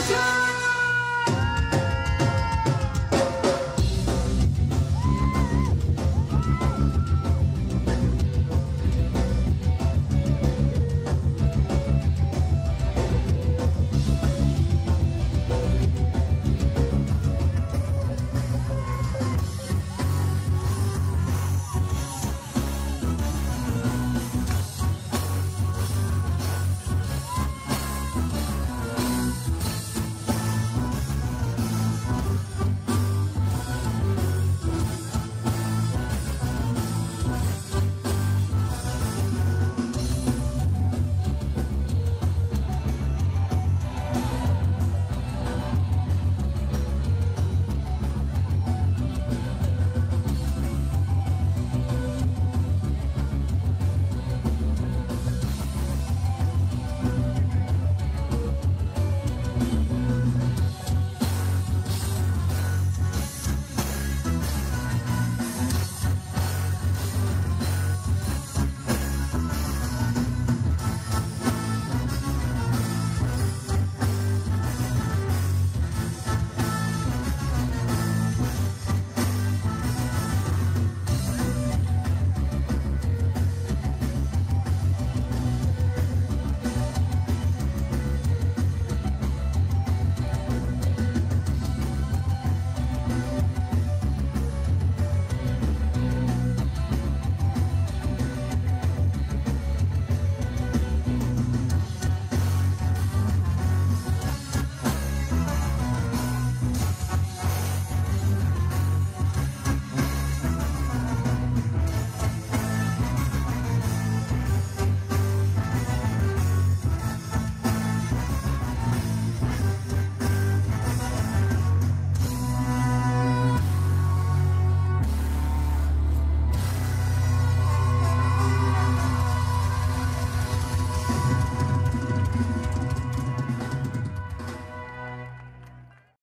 Revolution!